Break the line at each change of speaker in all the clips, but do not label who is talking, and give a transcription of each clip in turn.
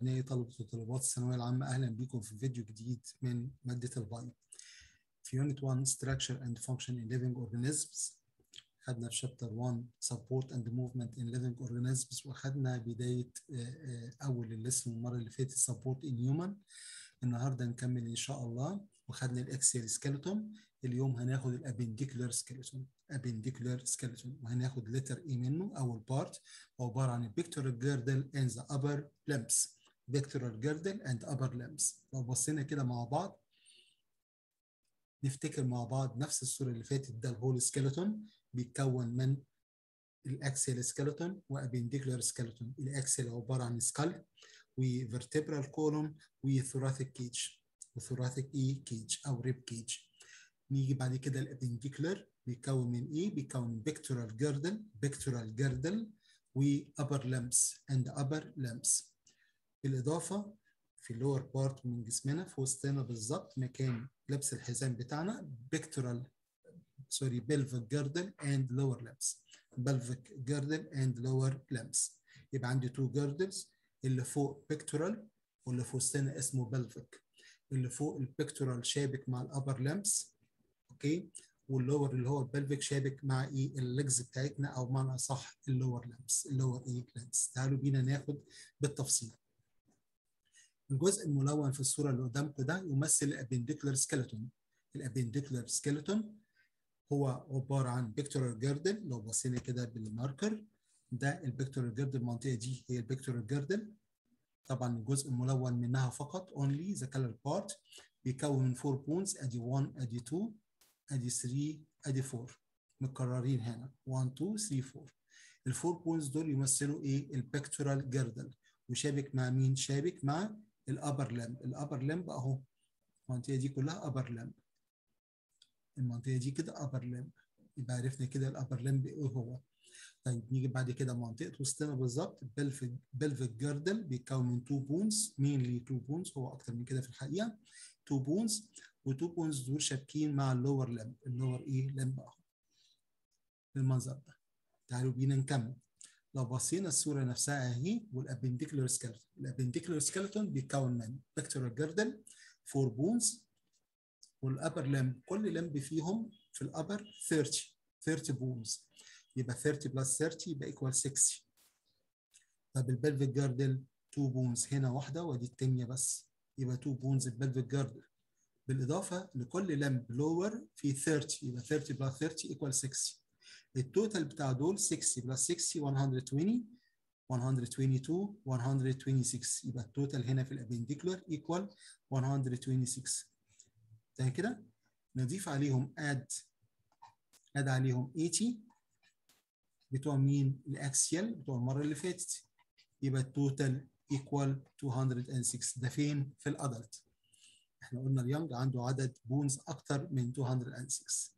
أبنائي طلبة وطالبات الثانوية العامة أهلا بكم في فيديو جديد من مادة ال bio. في unit 1 Structure and Function in Living Organisms. خدنا في chapter 1 Support and Movement in Living Organisms وخدنا بداية أول ال lesson المرة اللي فاتت Support in Human. النهارده نكمل إن شاء الله. وخدنا ال axial skeleton اليوم هناخد ال appendicular skeleton appendicular skeleton وهناخد لتر اي منه أول part عبارة عن ال pectoral girdle and the upper limbs. Pectoral girdle and upper limbs. لو بصينا كده مع بعض نفتكر مع بعض نفس الصورة اللي فاتت ده ال whole skeleton بيتكون من ال axial skeleton و appendicular skeleton. ال axial عبارة عن skull و vertebral column و thoracic cage و thoracic إيه cage أو rib cage نيجي بعد كده ال appendicular بيتكون من إيه؟ بيتكون من pectoral girdle pectoral girdle و upper limbs and upper بالإضافة في ال lower part من جسمنا في وسطنا بالظبط مكان لبس الحزام بتاعنا pectoral sorry pelvic girdle and lower limbs. pelvic girdle and lower limbs. يبقى عندي two girdles اللي فوق pectoral واللي في وسطنا اسمه pelvic. اللي فوق ال pectoral شابك مع ال upper limbs okay وال lower اللي هو ال pelvic شابك مع إيه؟ ال legs بتاعتنا أو بمعنى صح ال lower limbs ال lower إيه؟ limbs تعالوا بينا ناخد بالتفصيل. الجزء الملون في الصورة اللي قدامكم ده يمثل ال appendicular skeleton. ال appendicular skeleton هو عبارة عن pectoral girdle لو بصينا كده بال marker ده ال pectoral girdle المنطقة دي هي ال pectoral girdle طبعا الجزء الملون منها فقط only the color part بيكون من 4 bones أدي 1 أدي 2 أدي 3 أدي 4 متكررين هنا. 1 2 3 4 ال four bones دول يمثلوا إيه؟ ال pectoral girdle وشابك مع مين؟ شابك مع ال upper limb ال upper limb أهو. المنطقة دي كلها upper limb المنطقة دي كده upper limb يبقى عرفنا كده ال upper limb إيه هو. طيب نيجي بعد كده منطقة وسطنا بالظبط. pelvic pelvic بيتكون من 2 bones mainly 2 bones هو أكتر من كده في الحقيقة. 2 bones و2 bones دول شابكين مع ال lower limb ال lower إيه؟ limb أهو. بالمنظر ده. تعالوا بينا نكمل. لو بصينا الصورة نفسها اهي وال appendicular skeleton. ال appendicular skeleton بيتكون من pectoral girdle 4 bones وال upper limb كل limb فيهم في ال upper 30 30 bones يبقى 30 plus 30 يبقى equal 60 طب ال pelvic girdle 2 bones هنا واحدة ودي الثانية بس. يبقى 2 bones ال pelvic girdle بالإضافة لكل limb lower في 30 يبقى 30 plus 30 equal 60 ال total بتاع دول 60 plus 60 120 122 126 يبقى ال total هنا في ال appendicular equal 126 ده كده؟ نضيف عليهم add add عليهم 80 بتوع مين؟ ال axial بتوع المرة اللي فاتت. يبقى ال total equal 206 ده فين؟ في ال adult إحنا قلنا ال young عنده عدد bones أكتر من 206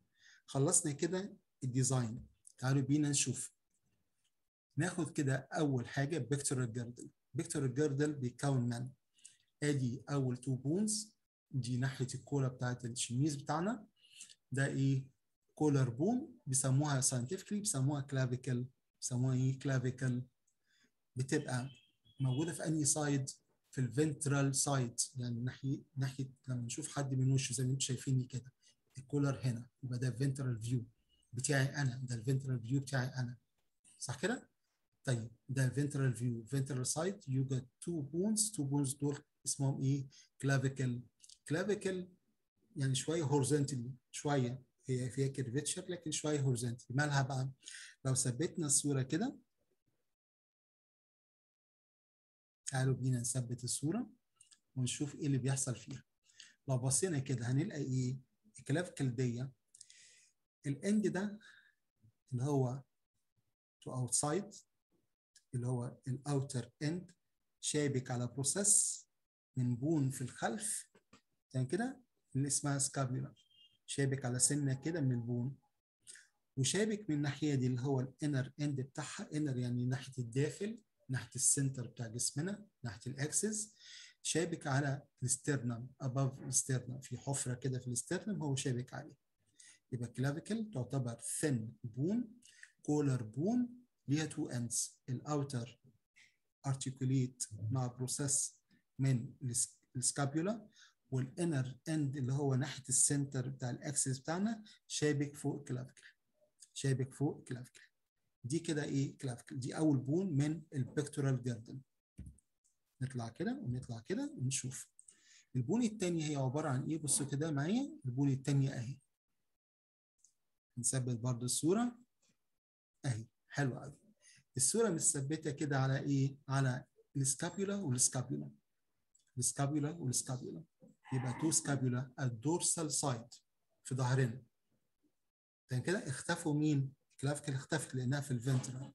خلصنا كده ال design. تعالوا بينا نشوف. ناخد كده أول حاجة pectoral girdle pectoral girdle بيتكون من أدي أول two bones دي ناحية الكولة بتاعت الشميز بتاعنا. ده إيه؟ collar bone بيسموها scientifically بيسموها clavicle بيسموها إيه؟ clavicle بتبقى موجودة في أنهي side في ال ventral side يعني ناحيه ناحية لما نشوف حد من وشه زي ما أنتم شايفيني كده. ال collar هنا. يبقى ده ال ventral view بتاعي أنا ده ال ventral view بتاعي أنا صح كده؟ طيب ده ال ventral view ventral side يوجد two bones two bones دول اسمهم إيه؟ clavicle clavicle يعني شوية horizontally شوية هي فيها curvature لكن شوية horizontally مالها بقى؟ لو ثبتنا الصورة كده تعالوا بينا نثبت الصورة ونشوف إيه اللي بيحصل فيها لو بصينا كده هنلاقي إيه؟ ال clavicle دي ال end ده اللي هو to outside اللي هو ال outer end شابك على process من bone في الخلف تمام كده؟ اللي اسمها scapula شابك على سنة كده من ال bone وشابك من الناحية دي اللي هو ال inner end بتاعها inner يعني ناحية الداخل ناحية ال center بتاع جسمنا ناحية ال axis شابك على ال sternum above ال sternum في حفرة كده في ال sternum هو شابك عليه. يبقى clavicle تعتبر thin bone collar bone ليها two ends ال outer articulate مع process من ال scapula وال inner end اللي هو ناحية ال center بتاع ال axis بتاعنا شابك فوق ال clavicle شابك فوق ال clavicle دي كده إيه clavicle دي أول bone من ال pectoral girdle نطلع كده ونطلع كده ونشوف. ال bone الثانية هي عبارة عن إيه؟ بصوا كده معايا. ال bone الثانية أهي. نثبت برضو الصورة. أهي حلوة قوي الصورة متثبتة كده على إيه؟ على السكابيولا والسكابيولا. السكابيولا والسكابيولا. يبقى two scapula ال dorsal side في ظهرنا. تمام كده؟ اختفوا مين؟ ال clavicle اختفت لأنها في ال ventral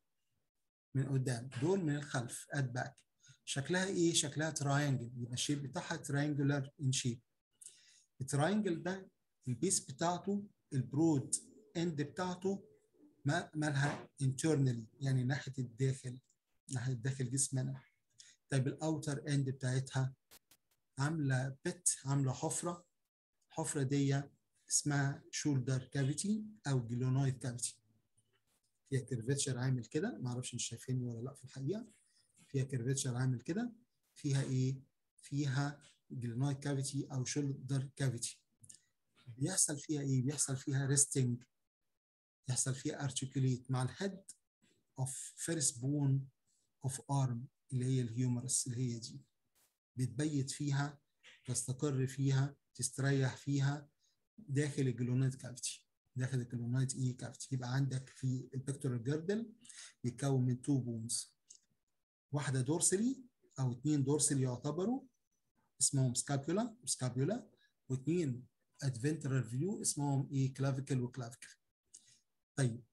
من قدام. دول من الخلف. at back شكلها إيه؟ شكلها triangle يبقى ال shape بتاعها triangular in shape ال triangle ده ال base بتاعته ال broad. end بتاعته ما مالها internally يعني ناحية الداخل ناحية داخل جسمنا. طيب ال outer end بتاعتها عاملة بت عاملة حفرة. الحفره دي اسمها shoulder cavity أو glenoid cavity فيها curvature عامل كده. ما أعرفش إنتوا شايفيني ولا لأ في الحقيقة. فيها curvature عامل كده. فيها إيه؟ فيها glenoid cavity أو shoulder cavity بيحصل فيها إيه؟ بيحصل فيها resting يحصل فيها articulate مع ال head of first bone of arm اللي هي ال humerus اللي هي دي. بتبيت فيها تستقر فيها تستريح فيها داخل ال glenoid cavity داخل ال glenoid اي cavity يبقى عندك في ال pectoral girdle بيتكون من two bones واحدة dorsally أو اثنين dorsally يعتبروا اسمهم scapula و scapula واثنين at ventral view اسمهم إيه clavicle و clavicle طيب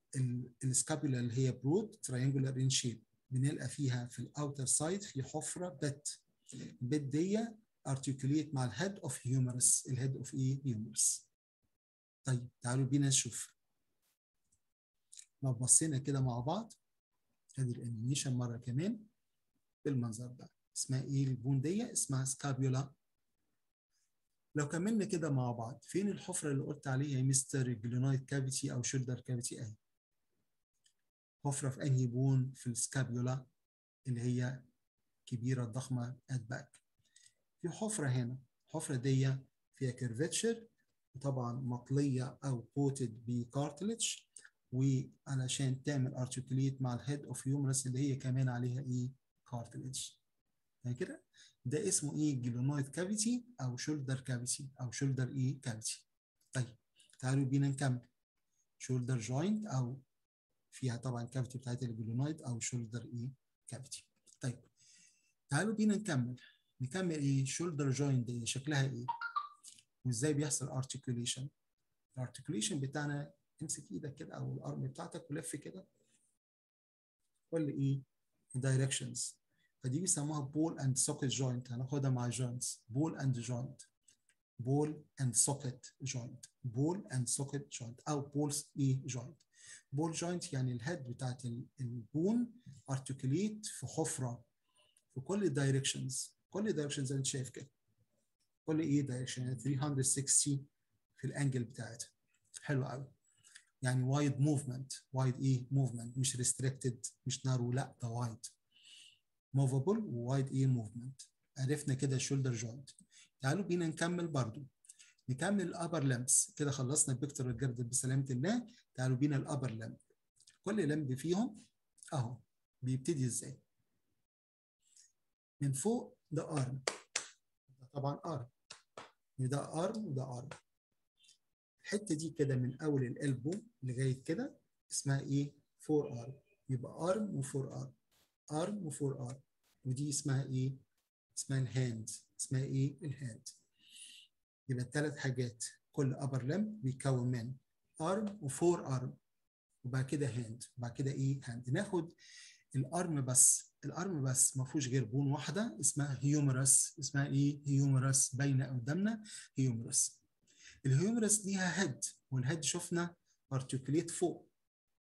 ال scapula اللي هي broad triangular in shape بنلقى فيها في ال outer side في حفرة بت. الحتة دي articulate مع ال head of humerus ال head of إيه؟ humerus طيب تعالوا بينا نشوف. لو بصينا كده مع بعض ادي ال animation مرة كمان بالمنظر ده. اسمها إيه؟ ال bone دي اسمها scapula لو كملنا كده مع بعض فين الحفرة اللي قلت عليها مستر glenoid cavity أو shoulder cavity؟ أهي. حفرة في أنهي bone في ال scapula اللي هي كبيرة ضخمه at back في حفرة هنا الحفره دي فيها curvature وطبعا مطلية أو coated ب cartilage وعلشان تعمل articulate مع ال head of humerus اللي هي كمان عليها إيه؟ cartilage كده. ده اسمه إيه؟ glenoid cavity أو shoulder cavity أو shoulder إيه cavity. طيب تعالوا بينا نكمل. shoulder joint أو فيها طبعا cavity بتاعت ال glenoid أو shoulder إيه cavity. طيب تعالوا بينا نكمل. نكمل إيه؟ shoulder joint دي شكلها إيه؟ وإزاي بيحصل articulation ال articulation بتاعنا امسك إيدك كده أو ال arm بتاعتك ولف كده. قول لي إيه؟ ال directions فدي بيسموها ball and socket joint هناخدها مع joints ball and joint ball and socket joint ball and socket joint أو balls اي joint ball joint يعني ال head بتاعت ال bone articulate في حفرة. في كل ال directions كل ال directions أنت شايف كده. كل إيه direction 360 في ال angle بتاعتها. حلو قوي يعني wide movement wide إيه movement مش restricted مش narrow لا ده wide movable و wide إيه movement عرفنا كده ال shoulder joint تعالوا بينا نكمل برضو. نكمل ال upper limbs كده خلصنا ال pectoral girdle بسلامة الله. تعالوا بينا ال upper limb كل limb فيهم أهو. بيبتدي إزاي؟ من فوق ده arm ده طبعا arm وده arm وده arm الحتة دي كده من أول ال elbow لغاية كده اسمها إيه؟ forearm يبقى arm و forearm arm و forearm ودي اسمها إيه؟ اسمها ال hand. اسمها إيه؟ ال hand. يبقى الثلاث حاجات كل upper limb بيكون من arm و forearm وبعد كده hand وبعد كده إيه؟ hand ناخد ال arm بس. ال arm بس ما فيهوش غير bone واحدة اسمها humerus اسمها إيه؟ humerus باينه قدامنا humerus ال humerus ليها head وال head شفنا articulate فوق.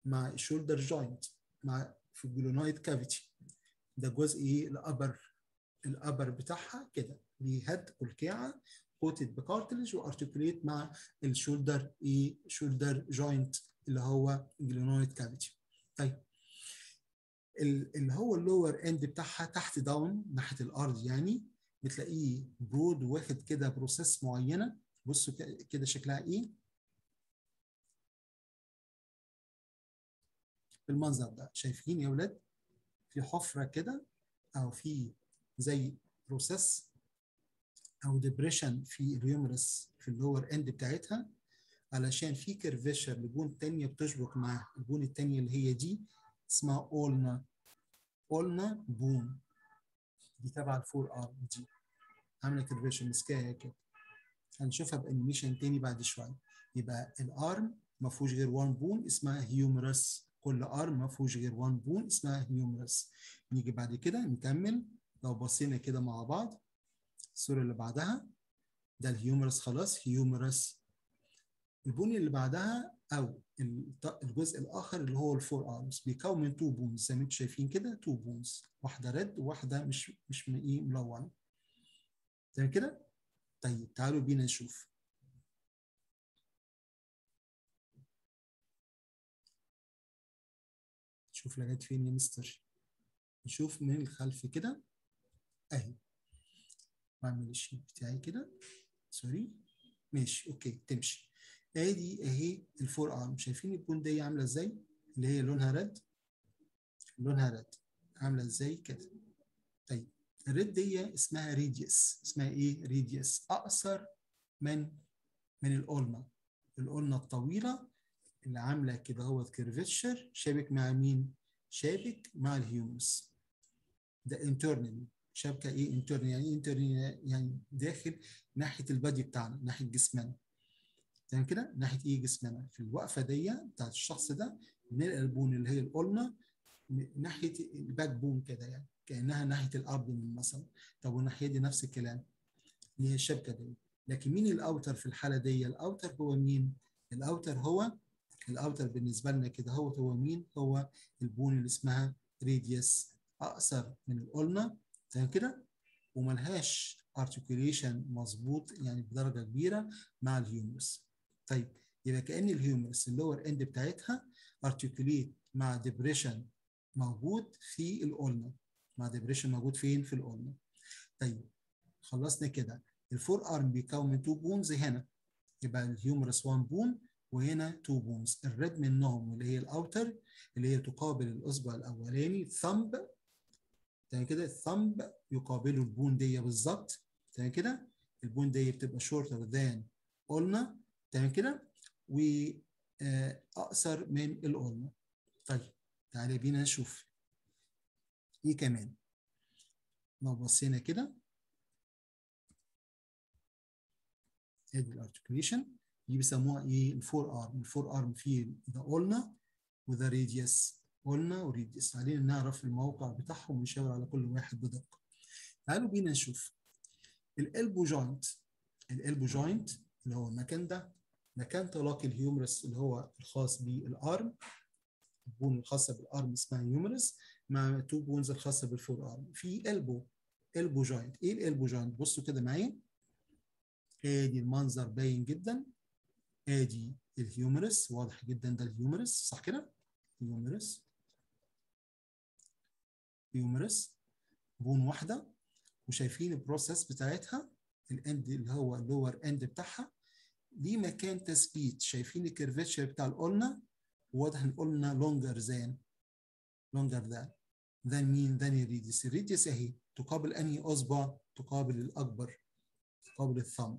مع ال shoulder joint مع في ال glenoid cavity ده جزء إيه؟ ال upper ال upper بتاعها كده. ليه head والكيعه coated ب cartilage و articulate مع ال shoulder إيه؟ shoulder joint اللي هو glenoid cavity طيب. اللي هو ال lower end بتاعها تحت down ناحية الأرض يعني بتلاقيه broad واخد كده process معينة. بصوا كده شكلها إيه؟ بالمنظر ده. شايفين يا ولاد؟ في حفرة كده أو في زي process أو depression في ال humerus في ال lower end بتاعتها علشان في curvature ل bone تانية بتشبك مع ال bone التانية اللي هي دي اسمها ulna ulna bone دي تبع ال forearm دي عاملة curvature مسكاها كده هنشوفها ب animation تاني بعد شوية. يبقى ال arm ما فيهوش غير one bone اسمها humerus كل arm ما فيهوش غير one bone اسمها humerus نيجي بعد كده نكمل. لو بصينا كده مع بعض الصورة اللي بعدها ده ال humerus خلاص humerus ال bone اللي بعدها أو الجزء الآخر اللي هو ال forearms بيكون من two bones زي ما أنتم شايفين كده two bones واحدة red وواحده مش مش إيه ملونه تمام كده؟ طيب تعالوا بينا نشوف. نشوف لغاية فين يا مستر. نشوف من الخلف كده. أهي. أعمل ال sheet بتاعي كده. sorry. ماشي. okay. تمشي. أدي أهي ال forearm شايفين ال bone دي عاملة إزاي؟ اللي هي لونها red. لونها red. عاملة إزاي؟ كده. طيب. ال red دي اسمها radius. اسمها إيه؟ radius. أقصر من من ال ulna ال ulna الطويلة اللي عاملة كده هو curvature شابك مع مين؟ شابك مع ال humerus. ده internal شبكة إيه؟ internal يعني internal يعني داخل ناحية ال body بتاعنا ناحية جسمنا. تمام كده ناحية إيه جسمنا؟ في الوقفة دي بتاعت الشخص ده بنلقى ال bone اللي هي ال ulna ناحية ال backbone كده يعني كأنها ناحية ال abdomen مثلا. طب والناحية دي نفس الكلام اللي هي الشبكة دي. لكن مين ال outer في الحالة دي؟ ال outer هو مين؟ ال outer هو ال outer بالنسبة لنا كده هو هو مين؟ هو ال bone اللي اسمها radius أقصر من ال ulna تمام كده؟ وملهاش articulation مظبوط يعني بدرجة كبيرة مع ال humerus طيب يبقى كأن ال humerus ال lower end بتاعتها articulate مع depression موجود في ال ulna. مع depression موجود فين؟ في ال ulna. طيب خلصنا كده. ال forearm بيكون من two bones هنا. يبقى ال humerus 1 bone وهنا two bones ال red منهم اللي هي ال outer اللي هي تقابل الأصبع الأولاني thumb تمام كده ال thumb يقابله ال bone دي بالظبط تمام كده ال bone دي بتبقى shorter than ulna تمام كده واقصر من ال ulna طيب تعالى بينا نشوف. إيه كمان؟ لو بصينا كده. ادي ال articulation دي بيسموها إيه ال forearm ال forearm فيه the ulna و the radius ulna و radius علينا نعرف الموقع بتاعهم ونشاور على كل واحد بدقة. تعالوا بينا نشوف. ال elbow joint ال elbow joint اللي هو المكان ده مكان تلاقي ال humerus اللي هو الخاص بال arm ال bone الخاصة بال arm اسمها humerus مع two bones الخاصة بال forearm في elbow elbow joint إيه ال elbow joint بصوا كده معايا. ادي المنظر باين جدا. ادي ال humerus واضح جدا ده ال humerus صح كده؟ humerus. humerus. bone واحدة. وشايفين ال process بتاعتها ال end اللي هو ال lower end بتاعها. ليه مكان تثبيت. شايفين ال curvature بتاع ال ulna. واضح إن ulna longer than longer than than مين than ال radius ال radius اهي تقابل أنهي أصبع؟ تقابل الأكبر. تقابل ال thumb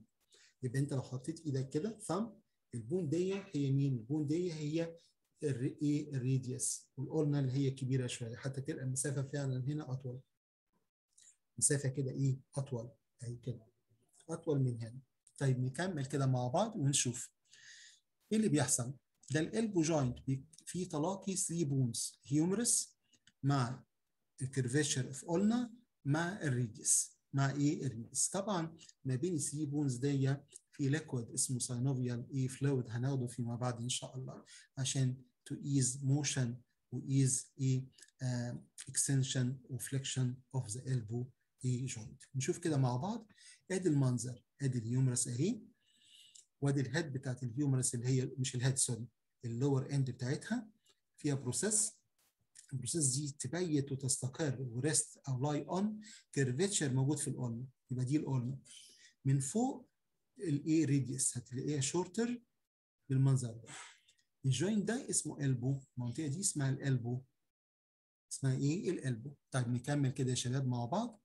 يبقى أنت لو حطيت إيدك كده thumb ال bone دي هي مين؟ ال bone دي هي إيه ال radius وال ulna اللي هي كبيرة شوية. حتى تلقى المسافة فعلا هنا أطول. مسافة كده إيه؟ أطول. اهي كده. أطول من هنا. طيب نكمل كده مع بعض ونشوف. إيه اللي بيحصل؟ ده ال elbow joint في تلاقي 3 bones humerus مع ال curvature of ulna مع ال radius مع إيه ال radius طبعا ما بين ال 3 bones دي في liquid اسمه synovial إيه fluid هناخده فيما بعد إن شاء الله عشان to ease motion و ease إيه extension و flexion of the elbow إيه joint نشوف كده مع بعض. ادي المنظر ادي ال humerus اهي وادي ال head بتاعت ال humerus اللي هي مش ال head sorry ال lower end بتاعتها فيها process ال process دي تبيت وتستقر و rest أو lie on curvature موجود في ال ulna يبقى دي ال ulna من فوق الايه radius هتلاقيها shorter بالمنظر ده. ال joint ده اسمه elbow المنطقة دي اسمها ال elbow اسمها إيه؟ ال elbow طيب نكمل كده يا شباب مع بعض.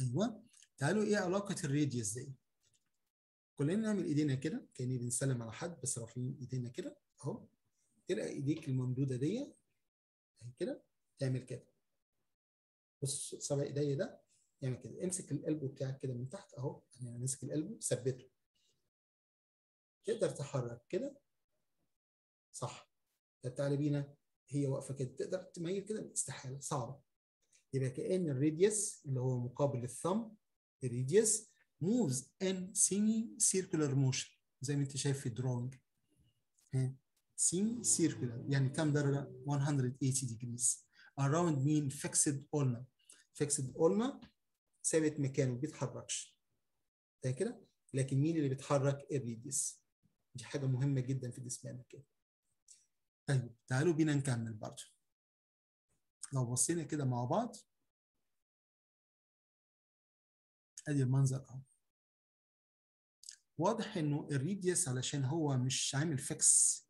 أيوه. تعالوا إيه علاقة ال radius دي؟ كلنا نعمل إيدينا كده كأني بنسلم على حد بس رافعين إيدينا كده أهو. تلقى إيديك الممدودة دي كده. تعمل كده. بص صابع ايديا ده يعمل كده امسك القلب بتاعك كده من تحت اهو يعني ماسك القلب ثبته. تقدر تحرك كده. صح. تعالى بينا هي واقفة كده. تقدر تميل كده استحالة. صعبة. يبقى كأن الراديوس اللي هو مقابل للثumb الراديوس moves in semi circular motion زي ما انت شايف في الدرونج semi circular يعني كم درجة؟ 180 degrees. Around مين fixed ulna. Fixed ulna ثابت مكانه ما بيتحركش. ده كده؟ لكن مين اللي بيتحرك؟ الراديوس دي حاجة مهمة جدا في جسمنا كده طيب تعالوا بينا نكمل برضه. لو بصينا كده مع بعض. أدي المنظر أهو. واضح إنه ال radius علشان هو مش عامل fix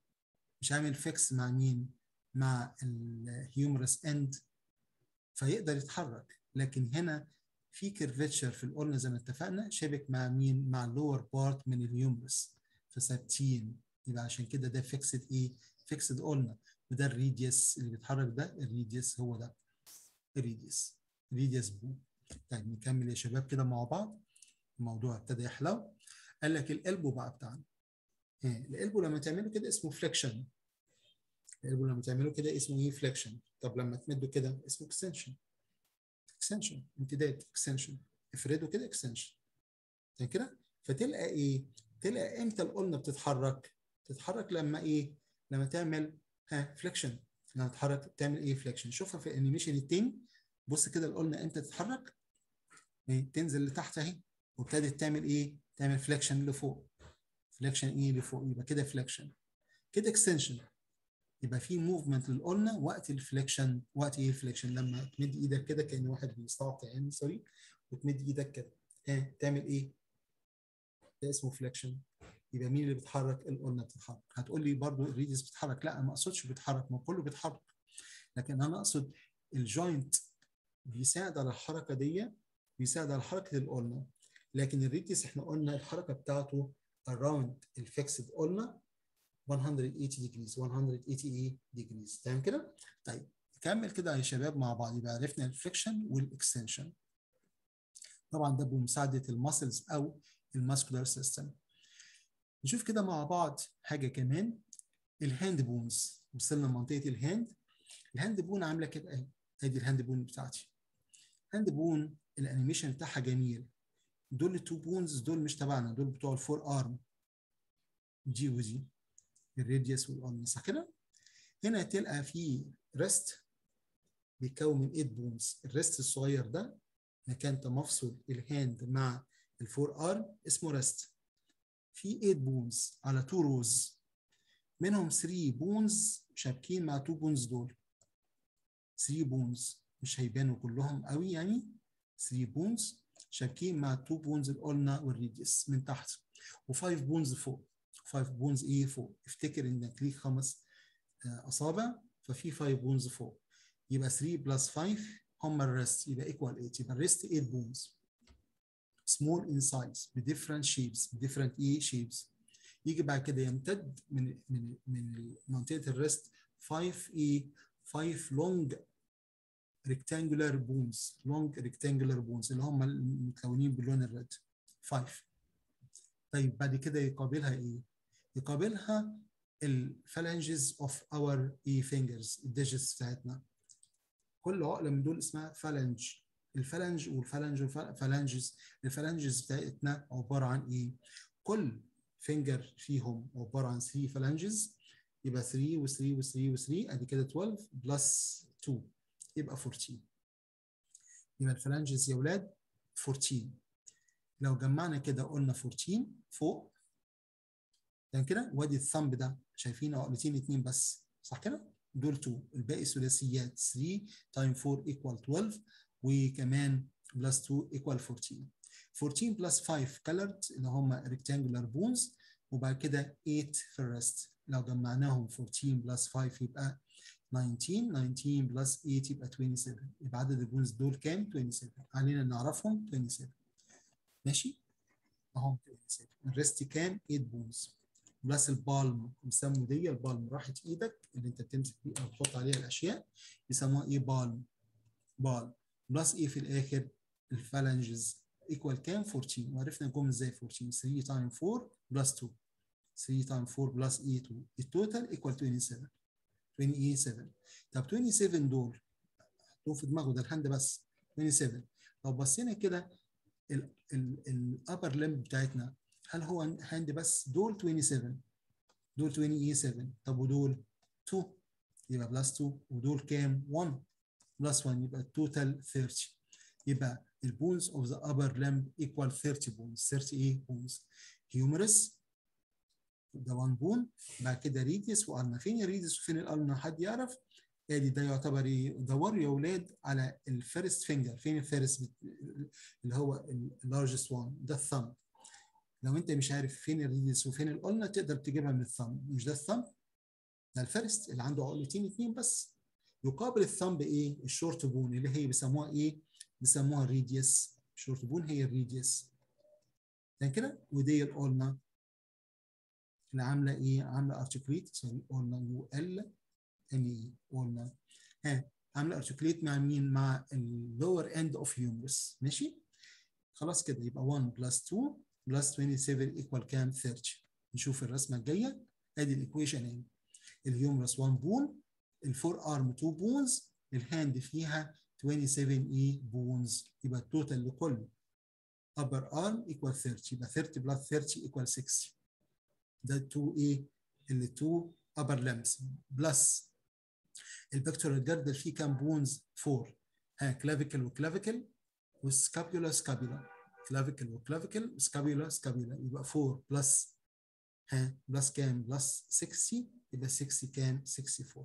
مش عامل fix مع مين؟ مع ال humerus end فيقدر يتحرك. لكن هنا في curvature في ال ulna زي ما اتفقنا شابك مع مين؟ مع ال lower part من ال humerus فثابتين. يبقى عشان كده ده fixed إيه fixed ulna. وده ال radius اللي بيتحرك ده ال radius هو ده. ال radius radius bone. طيب نكمل يا شباب كده مع بعض. الموضوع ابتدى يحلو. قال لك ال elbow بقى بتاعنا. ال elbow لما تعمله كده اسمه flexion لما تعمله كده اسمه إيه؟ flexion طب لما تمده كده اسمه extension extension امتداد extension افرده كده extension كده؟ فتلقى إيه؟ تلقى إمتى ال ulna بتتحرك؟ تتحرك لما إيه؟ لما تعمل ها flexion لما تتحرك تعمل إيه؟ flexion شوفها في ال animation التاني. بص كده ال ulna إمتى تتحرك؟ إيه؟ تنزل لتحت اهي. وابتدت تعمل إيه؟ تعمل flexion لفوق. flexion إيه؟ لفوق. يبقى كده flexion كده extension يبقى في movement لل ulna وقت ال flexion وقت إيه ال flexion لما تمد إيدك كده كأن واحد بيستعطي يعني sorry وتمد إيدك كده. ها تعمل إيه؟ ده اسمه flexion يبقى مين اللي بيتحرك؟ ال ulna بتتحرك. هتقول لي برضو ال radius بيتحرك لا ما أقصدش بيتحرك ما كله بيتحرك. لكن أنا أقصد ال joint بيساعد على الحركة دي بيساعد على حركة ال ulna لكن ال radius إحنا قلنا الحركة بتاعته around ال fixed ulna 180 degrees 180 degrees. تمام كده؟ طيب نكمل كده يا شباب مع بعض. يبقى عرفنا ال flexion وال extension طبعا ده بمساعدة ال muscles أو ال muscular system نشوف كده مع بعض حاجة كمان. ال hand bones وصلنا لمنطقة ال hand ال hand bone عاملة كده أدي ال hand bone بتاعتي. hand bone ال animation بتاعها جميل. دول ال two bones دول مش تبعنا دول بتوع ال forearm دي ودي ال radius وال ulna صح كده؟ هنا تلقى في wrist بيتكون من 8 bones ال wrist الصغير ده مكان تمفصل ال hand مع ال forearm اسمه wrist في 8 bones على 2 rows منهم 3 bones شابكين مع 2 bones دول. 3 bones مش هيبانوا كلهم قوي يعني. 3 bones شابكين مع 2 bones ال ulna وال radius من تحت. و5 bones فوق. 5 bones إيه فوق. افتكر انك ليك خمس أصابع ففي 5 bones فوق. يبقى 3 plus 5 هم ال wrist يبقى equal 8 يبقى ال wrist 8 bones small in size ب different shapes. different إيه؟ shapes. يجي بعد كده يمتد من من من منطقه ال wrist 5 إيه؟ 5 long rectangular bones long rectangular bones اللي هم المتلونين باللون ال red 5 طيب بعد كده يقابلها إيه؟ يقابلها ال phalanges of our أي fingers ال digits بتاعتنا. كل عقله من دول اسمها فالنج الفالنج والفالنج والفالنجز الفالنجز بتاعتنا عبارة عن إيه؟ كل finger فيهم عبارة عن 3 phalanges يبقى 3 و3 و3 و3 أدي كده 12 plus 2 يبقى 14 يبقى ال phalanges يا ولاد 14 لو جمعنا كده قلنا 14 فوق يعني كده وادي ال thumb ده شايفين عقلتين اتنين بس صح كده؟ دول 2 الباقي ثلاثيات 3 time 4 equal 12 وكمان plus 2 equal 14 14 plus 5 colored اللي هم rectangular bones وبعد كده 8 في ال wrist لو جمعناهم 14 plus 5 يبقى 19 19 plus 8 يبقى 27 يبقى عدد ال bones دول كام؟ 27 علينا نعرفهم 27 ماشي؟ اهم 27 ال wrist كام؟ 8 bones plus ال palm بيسموا دي البالم راحة إيدك اللي أنت بتمسك بيها أو تحط عليها الأشياء يسموها إيه؟ palm palm plus إيه في الآخر؟ ال phalanges equal كام؟ 14 وعرفنا الجمله إزاي 14 3 time 4 plus 2 3 time 4 plus 8 2 ال total equal 27 27 طب 27 دول حطوه في دماغه ده ال hand بس. 27 لو بصينا كده ال upper limb بتاعتنا هل هو hand بس دول 27 دول 27 طب ودول 2 يبقى plus 2 ودول كام؟ 1 plus 1 يبقى ال total 30 يبقى ال bones of the upper limb equal 30 bones. 30 إيه bones humerus ده 1 bone بعد كده radius و ulna فين ال radius وفين ال ulna حد يعرف. آدي ده يعتبر إيه دوروا يا أولاد على ال first finger فين ال first اللي هو ال largest one ده ال thumb لو انت مش عارف فين ال radius وفين ال ulna تقدر تجيبها من ال thumb مش ده ال thumb ده ال first اللي عنده عقلتين اتنين بس. يقابل ال thumb إيه؟ ال short bone اللي هي بيسموها إيه؟ بيسموها الريديوس الشورت بون هي الريديوس يعني كده؟ ودي القلنا. اللي عاملة إيه؟ عاملة articulate sorry ulna U L N A ulna. ها عاملة articulate مع مين؟ مع ال lower end of humerus ماشي؟ خلاص كده يبقى 1 plus 2 plus 27 equal كام؟ 30 نشوف الرسمة الجاية. أدي ال equation اهي ال humerus 1 bone ال forearm 2 bones ال hand فيها 27 إيه bones يبقى ال total لكل. Upper arm equal 30 يبقى 30 plus 30 equal 60 ده 2 إيه اللي 2 upper limbs. plus ال pectoral girdle فيه كام bones 4 ها clavicle و clavicle و scapula scapula clavicle و clavicle scapula scapula يبقى 4 plus ها plus كام؟ plus 60 يبقى 60 كام؟ 64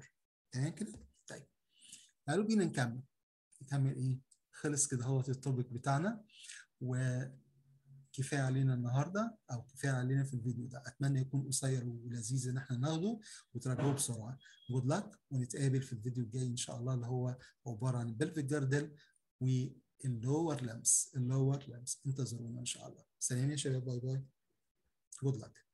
تمام كده؟ طيب. تعالوا بينا نكمل. نكمل إيه؟ خلص كده هو ال topic بتاعنا. وكفاية علينا النهارده أو كفاية علينا في الفيديو ده. أتمنى يكون قصير ولذيذ إن إحنا ناخده وتراجعوه بسرعة. good luck ونتقابل في الفيديو الجاي إن شاء الله اللي هو عبارة عن ال pelvic girdle وال lower limbs ال lower limbs انتظرونا إن شاء الله. سلام يا شباب. bye bye. good luck